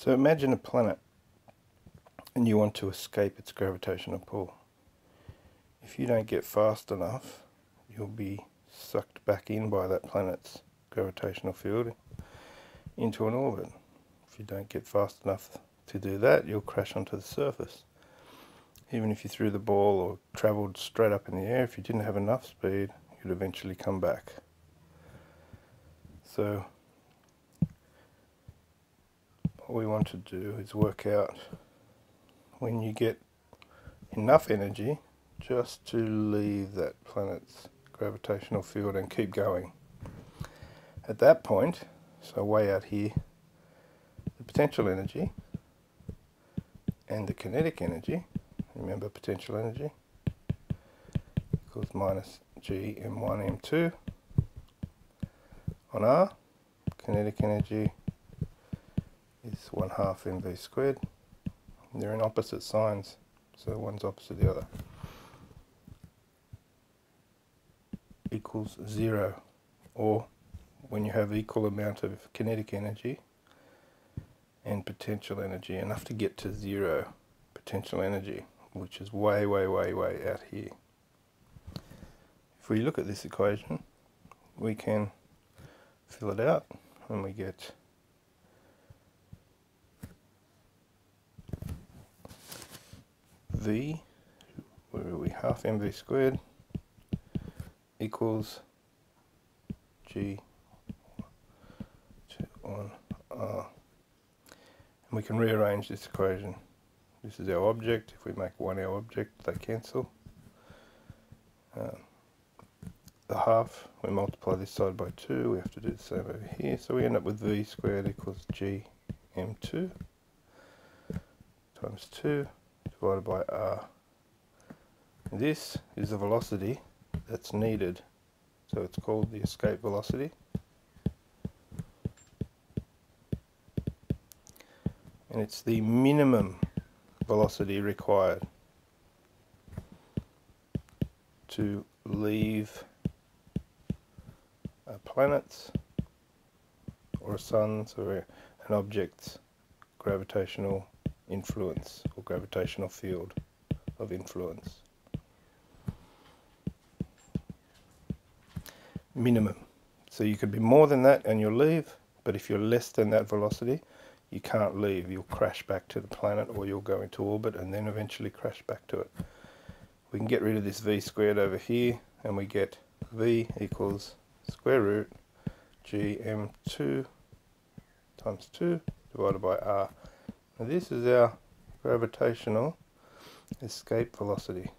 So imagine a planet and you want to escape its gravitational pull. If you don't get fast enough, you'll be sucked back in by that planet's gravitational field into an orbit. If you don't get fast enough to do that, you'll crash onto the surface. Even if you threw the ball or travelled straight up in the air, if you didn't have enough speed, you'd eventually come back. So we want to do is work out when you get enough energy just to leave that planet's gravitational field and keep going. At that point, so way out here, the potential energy and the kinetic energy, remember potential energy, equals minus g m1 m2 on r, kinetic energy is 1 half mv squared. They're in opposite signs, so one's opposite the other. Equals zero, or when you have equal amount of kinetic energy and potential energy, enough to get to zero potential energy, which is way, way, way, way out here. If we look at this equation, we can fill it out and we get v, where are we, half mv squared equals g on r. And we can rearrange this equation. This is our object. If we make one our object, they cancel. Um, the half, we multiply this side by 2, we have to do the same over here. So we end up with v squared equals g m2 times 2 divided by r. This is the velocity that's needed. So it's called the escape velocity. And it's the minimum velocity required to leave a planet's or a sun's or an object's gravitational influence or gravitational field of influence. Minimum. So you could be more than that and you'll leave, but if you're less than that velocity, you can't leave. You'll crash back to the planet or you'll go into orbit and then eventually crash back to it. We can get rid of this v squared over here and we get v equals square root gm2 times 2 divided by r. Now this is our gravitational escape velocity.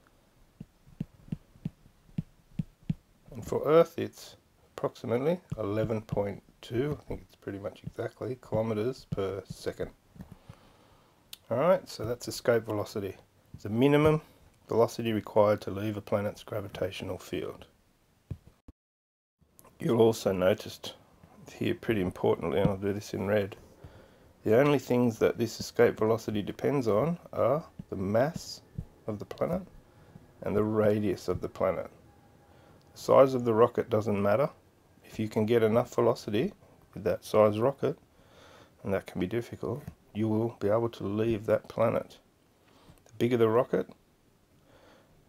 And for Earth it's approximately 11.2, I think it's pretty much exactly, kilometers per second. Alright, so that's escape velocity. It's the minimum velocity required to leave a planet's gravitational field. You'll also notice here pretty importantly, and I'll do this in red, the only things that this escape velocity depends on are the mass of the planet and the radius of the planet. The size of the rocket doesn't matter. If you can get enough velocity with that size rocket, and that can be difficult, you will be able to leave that planet. The bigger the rocket,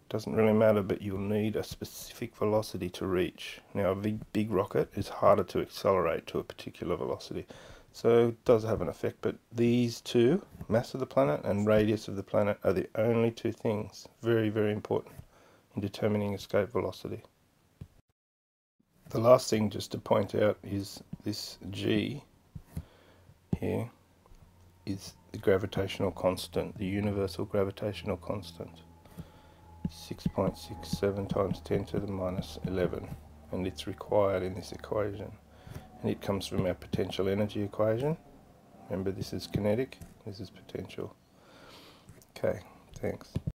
doesn't really matter, but you'll need a specific velocity to reach. Now, a big, big rocket is harder to accelerate to a particular velocity. So it does have an effect, but these two, mass of the planet and radius of the planet, are the only two things very, very important in determining escape velocity. The last thing just to point out is this g here is the gravitational constant, the universal gravitational constant. 6.67 times 10 to the minus 11 and it's required in this equation and it comes from our potential energy equation. Remember this is kinetic, this is potential. Okay, thanks.